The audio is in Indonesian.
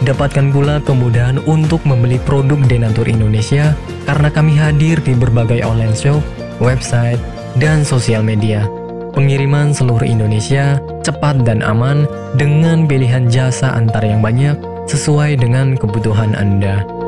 Dapatkan pula kemudahan untuk membeli produk Denatur Indonesia karena kami hadir di berbagai online shop, website, dan sosial media. Pengiriman seluruh Indonesia cepat dan aman dengan pilihan jasa antar yang banyak sesuai dengan kebutuhan Anda.